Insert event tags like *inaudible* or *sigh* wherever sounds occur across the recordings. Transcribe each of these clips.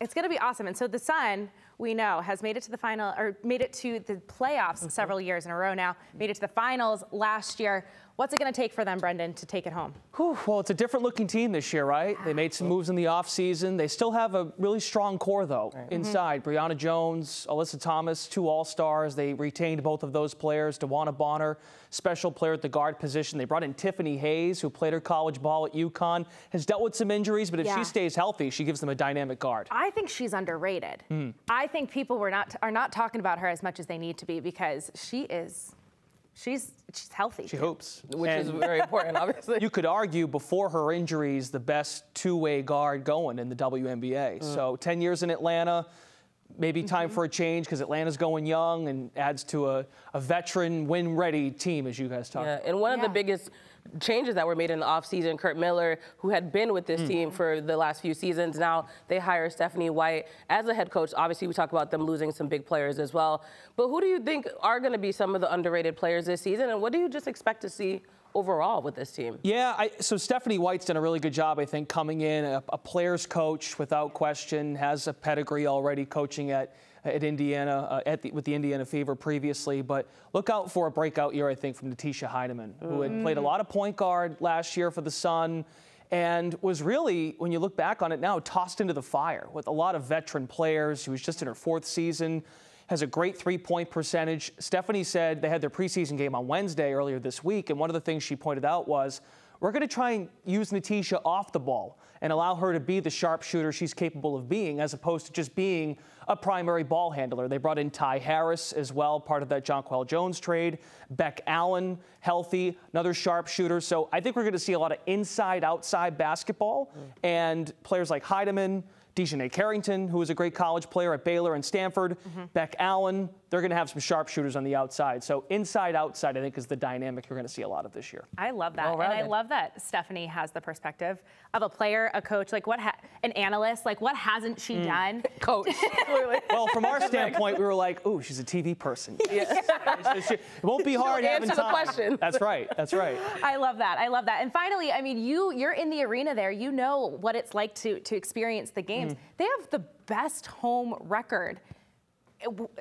It's going to be awesome. And so the Sun, we know, has made it to the final or made it to the playoffs mm-hmm. several years in a row now. Made it to the finals last year. What's it going to take for them, Brendan, to take it home? Whew, well, it's a different looking team this year, right? They made some moves in the offseason. They still have a really strong core, though, right. inside. Mm-hmm. Brionna Jones, Alyssa Thomas, two All Stars. They retained both of those players. DeWanna Bonner, special player at the guard position. They brought in Tiffany Hayes, who played her college ball at UConn, has dealt with some injuries, but if yeah. she stays healthy, she gives them a dynamic guard. I think she's underrated. Mm. I think people were not are not talking about her as much as they need to be because she is she's she's healthy. She hopes, which and is very important, obviously. *laughs* You could argue before her injuries, the best two-way guard going in the WNBA. Mm. So 10 years in Atlanta, maybe time mm-hmm. for a change because Atlanta's going young and adds to a, a veteran, win-ready team, as you guys talk. Yeah, and one yeah. of the biggest changes that were made in the offseason. Curt Miller, who had been with this mm. team for the last few seasons, now they hire Stephanie White as a head coach. Obviously, we talk about them losing some big players as well. But who do you think are going to be some of the underrated players this season, and what do you just expect to see overall with this team? Yeah, I, so Stephanie White's done a really good job, I think, coming in, a, a player's coach without question, has a pedigree already coaching at at Indiana, uh, at the, with the Indiana Fever previously. But look out for a breakout year, I think, from Natisha Hiedeman, who had played a lot of point guard last year for the Sun and was really, when you look back on it now, tossed into the fire with a lot of veteran players. She was just in her fourth season, has a great three point percentage. Stephanie said they had their preseason game on Wednesday earlier this week, and one of the things she pointed out was we're going to try and use Natisha off the ball and allow her to be the sharpshooter she's capable of being, as opposed to just being a primary ball handler. They brought in Ty Harris as well, part of that Jonquel Jones trade. Beck Allen, healthy, another sharpshooter. So I think we're going to see a lot of inside outside basketball mm. and players like Hiedeman, DiJonai Carrington, who was a great college player at Baylor and Stanford, mm-hmm. Beck Allen. They're going to have some sharpshooters on the outside. So inside outside, I think, is the dynamic you're going to see a lot of this year. I love that, and I love that Stephanie has the perspective of a player, a coach, like what, ha- an analyst, like what hasn't she mm. done? Coach, *laughs* well, from our *laughs* standpoint, we were like, "Ooh, she's a TV person." *laughs* Yeah. it won't be hard She'll having answer time. the question. That's right. That's right. I love that. I love that. And finally, I mean, you you're in the arena there. You know what it's like to to experience the games. Mm. They have the best home record.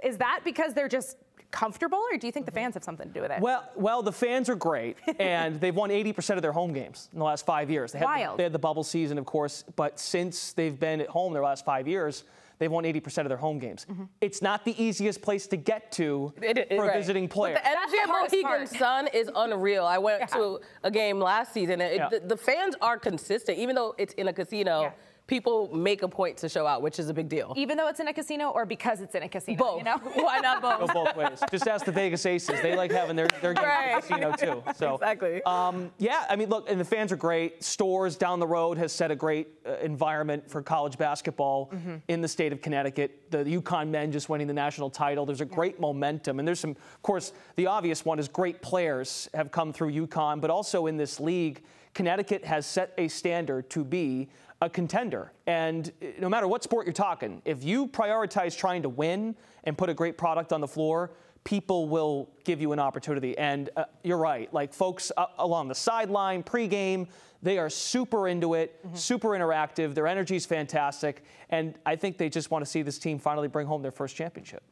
Is that because they're just comfortable, or do you think the fans have something to do with it? Well, well, the fans are great, *laughs* and they've won 80% of their home games in the last five years. They had, Wild. The, they had the bubble season, of course, but since they've been at home their last five years, they've won 80% of their home games. Mm-hmm. It's not the easiest place to get to it, it, for right. a visiting player. But the energy of Mohegan Sun is unreal. I went yeah. to a game last season. It, yeah. the, the, fans are consistent, even though it's in a casino. Yeah people make a point to show out, which is a big deal. Even though it's in a casino or because it's in a casino? Both. You know? *laughs* Why not both? Go both ways. Just ask the Vegas Aces. They like having their, their games right. in the casino too. *laughs* So, exactly. Um, yeah, I mean, look, and the fans are great. Storrs down the road has set a great uh, environment for college basketball mm-hmm. in the state of Connecticut. The UConn men just winning the national title. There's a great momentum. And there's some, of course, the obvious one is great players have come through UConn, but also in this league, Connecticut has set a standard to be a contender. And uh, no matter what sport you're talking, if you prioritize trying to win and put a great product on the floor, people will give you an opportunity. And uh, you're right, like folks uh, along the sideline, pregame, they are super into it, mm-hmm. super interactive. Their energy is fantastic. And I think they just want to see this team finally bring home their first championship.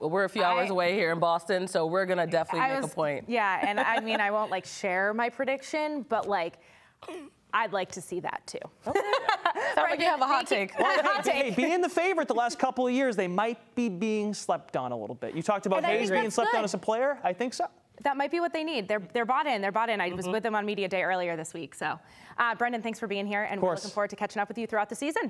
Well, we're a few hours I, away here in Boston, so we're going to definitely I make was, a point. Yeah, and I mean, I won't like share my prediction, but like, I'd like to see that too. Okay. Sounds like *laughs* you have a hot take. Well, hot hey, take. Hey, being the *laughs* favorite the last couple of years, they might be being slept on a little bit. You talked about Hayes being slept good. on as a player. I think so. That might be what they need. They're, they're bought in. They're bought in. I mm-hmm. was with them on Media Day earlier this week. So, uh, Brendan, thanks for being here, and we're looking forward to catching up with you throughout the season.